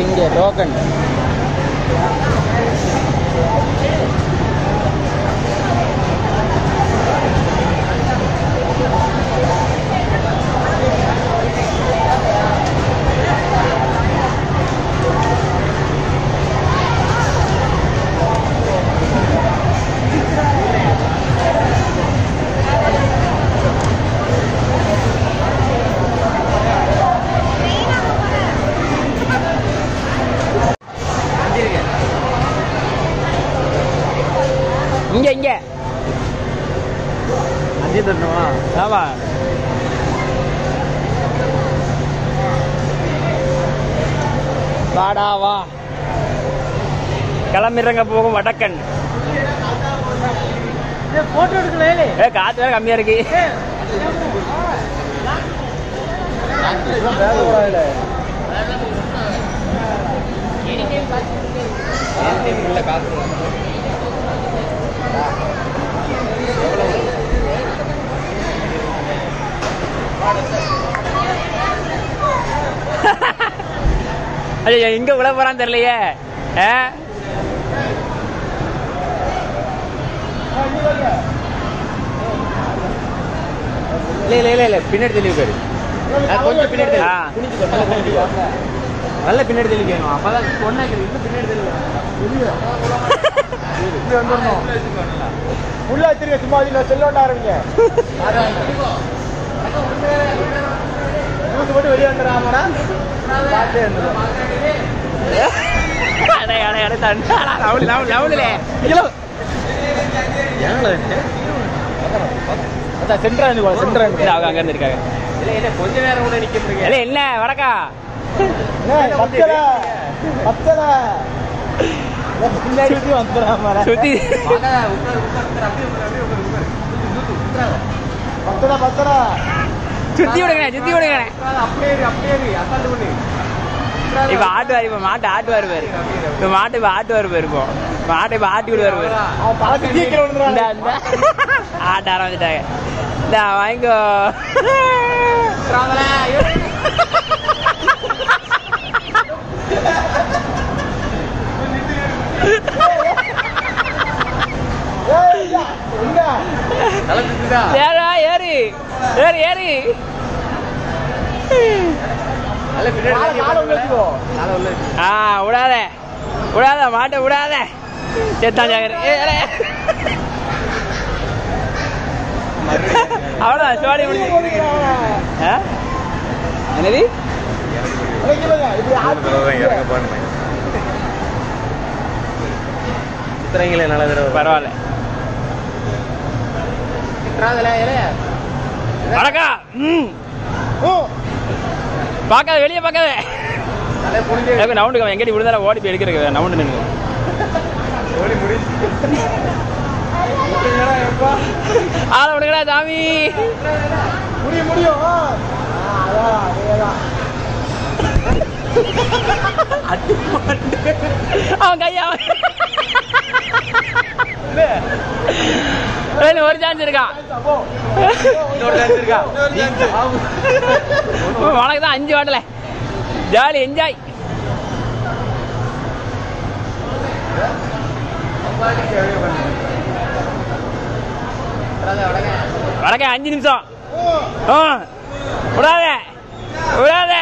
India token வாடா வா கிளம்பிடுறங்க போகும் வடக்கன் போட்டோ எடுக்கல ஏ காத்து வேற கம்மியா இருக்கு ஐயோ எங்க விழ போறான்னு தெரியலையே. ஆ? இல்ல இல்ல இல்ல இல்ல பின்னாடி தெளிவு பேரு கொஞ்சம் பின்னாடி. நல்ல பின்னாடி தெளிவு வேணும் அப்பதான் சொன்னா இன்னும் பின்னாடி தெளிவு உள்ள வச்சிருக்க சும்மா ஆரம்பிங்க. மட்டும் வெளியே வந்துடாமடா பார்த்து இருந்துடும் അയാളെ തണ്ടാടാ രാഹുൽ രാഹുൽ രാഹുലല്ലേ അയ്യോ ഞങ്ങൾ അതാ സെന്റർ ആണ് പോ സെന്റർ ആണ് ആകാം അങ്ങനെ ഇരിക്കാം കൊഞ്ച നേരം കൂടെ എനിക്ക് അല്ലേ ഇല്ല വടക്കാ ശ്രുതി ചുത്തി കൊടുക്കണേ ചുത്തി കൊടുക്കണേ இப்ப ஆட்டுவார் இப்ப மாட்டு ஆட்டுவார் பேரு. இப்ப மாட்டு இப்ப ஆட்டுவார் பேரு இப்போ. மாட்டை இப்ப ஆட்டி விடுவார் பேரு. ஆட்ட ஆரம்பிச்சிட்டாங்க இந்த வாங்கிக்கோ? ஏறா ஏறி. ஏறி ஏறி. ஆ விடாத. விடாத மாட்டை விடாத. செத்தான் ஜாகர் அவ்வளோதான் சோடி முடிஞ்சு? என்னது நல்ல. பரவாயில்ல. வணக்கம். ம். ஓ, பார்க்காத வெளியே பார்க்காத. எனக்கு நவுண்டுக்கு எங்கடி விழுந்தாலும் ஓடி போய் எடுக்கிறக்கு நவுண்டு நின்று? ஆளை விடுங்கடா சாமி. முடியும் முடியும். அவன் கையா ஒரு உனக்கு தான் அஞ்சு வாட்டல. ஜாலி என்ஜாய் வடக்க வணக்கம் அஞ்சு நிமிஷம். விடாத விடாத.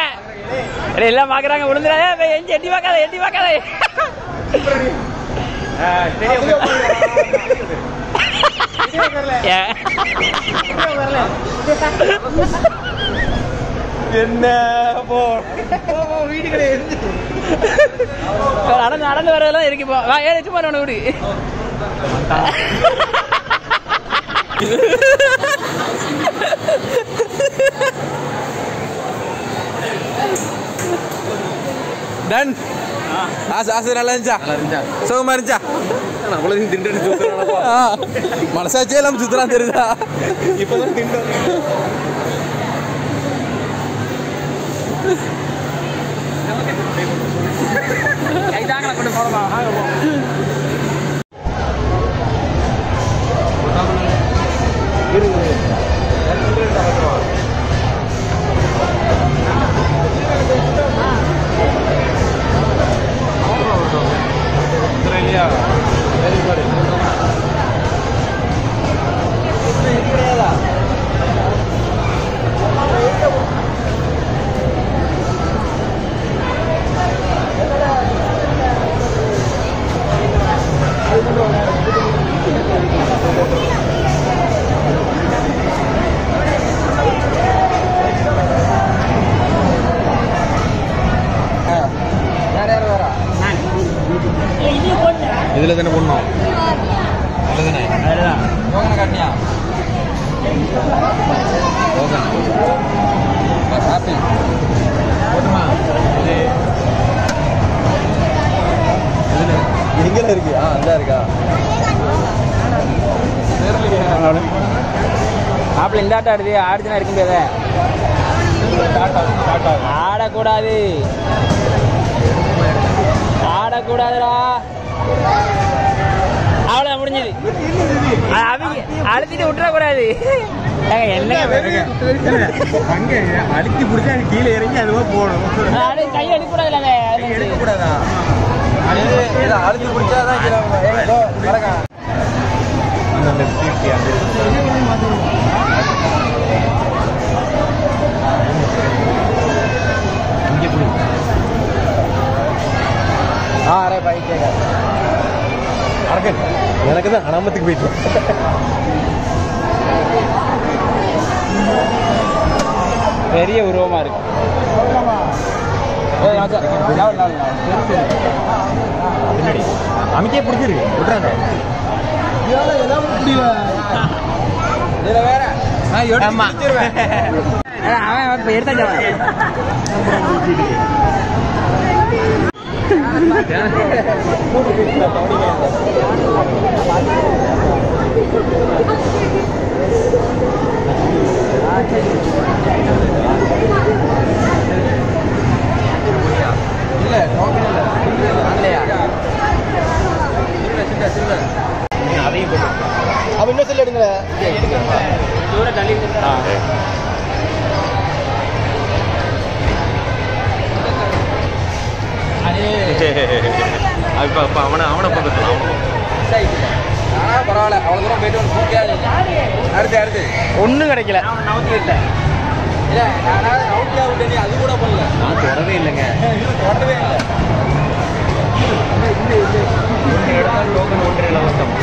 எல்லாம் பாக்குறாங்க விழுந்துடாத எஞ்சி எட்டி பார்க்காத எட்டி பார்க்காத. ஆ, சரி, அப்படியே ஏ. என்ன போ நடந்து நடந்து வரதெல்லாம் இருக்கு இப்போ வா ஏழு சும்மா ஒன்று விடு டன் ஆசை ஆசை நல்லா இருந்துச்சா நல்லா இருந்துச்சா சுகமா இருந்துச்சா நம்மளும் திண்டுட்டு சுத்துறானப்பா ஆ, மனசாட்சியே இல்லாம சுத்தலாம் தெரியுதா? இப்பதான் திண்டு கைதாங்களா கொண்டு போடலாம். இதுல தானே பண்ணோம் இதுல தானே யோகனை காட்டியா ஓகே ஹாப்பி போட்டுமா எங்கே இருக்கு ஆ அந்த இருக்கா ஆப்பிள் இந்த ஆட்டம் ஆடுது ஆடுச்சுனா இருக்க முடியாத ஆடக்கூடாது ஆடக்கூடாதுடா அவ்வளோதான் முடிஞ்சது. அது அவங்க அழுத்திட்டு விட்டுறக்கூடாது என்னங்க அங்க அழுத்தி பிடிச்சா கீழே இறங்கி அதுவா போகணும். அது கை எடுக்கக்கூடாதுல்ல எடுக்கக்கூடாதா அழுத்தி பிடிச்சாதான் கீழே எனக்கு தான் அனாமத்துக்கு போயிட்டு பெரிய உருவமா இருக்கு. பின்னாடி. அமைக்கே பிடிச்சிருக்கு விட்றாங்க இதுல வேற. அவன் எடுத்தாச்சு. இல்ல டோக்கன் இல்ல. இல்லையா சில்வர் சில்வர் சில்வர் அதையும் போட்டு அப்ப இன்னும் செல் எடுங்க தூரம் தள்ளி இப்போ இப்போ அவனை அவனை பக்கத்தில் அவனை ஆனா பரவாயில்ல. அவ்வளவு தூரம் போயிட்டு வந்து தூக்கியாது அடுத்து அடுத்து. ஒண்ணும் கிடைக்கல. அவன் நவுத்தி விட்டேன். இல்ல. நான் அவுட்ல விட்டு அது கூட பண்ணல நான் தொடவே இல்லைங்க. தொடவே இல்லை. ஒன்று எடுத்தால் டோக்கன் ஒன்று இலவசம்.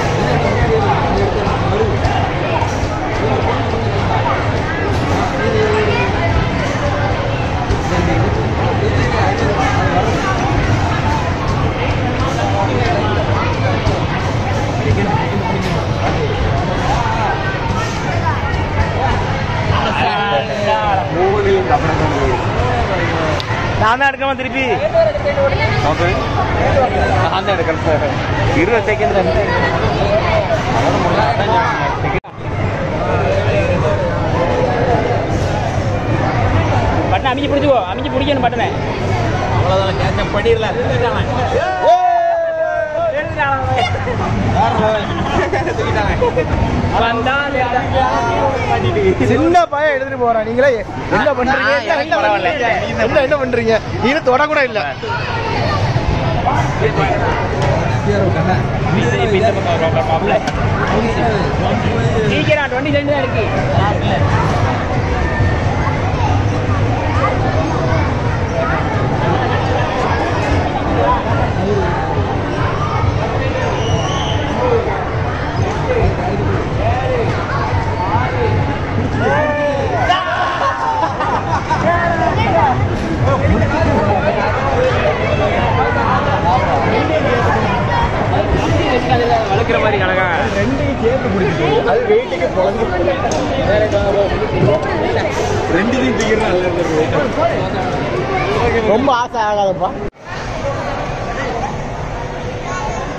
நான் எடுக்காம திருப்பி? தான் எடுக்கிறேன் சார். இருபது செகண்ட் பட்டனை அமைச்சு பிடிச்சுக்கோ. அமைச்சு பிடிக்கணும் பட்டனை. அவ்வளோதான் கேட்சப் பண்ணிடலாம் வந்தான் சின்ன பையன் எடுத்துட்டு போறான். நீங்களே என்ன பண்றீங்க? என்ன? என்ன என்ன பண்றீங்க? நீங்க தொட கூட இல்ல. சீக்கிரம் டுவெண்ட்டி சென்ட் தான் இருக்கு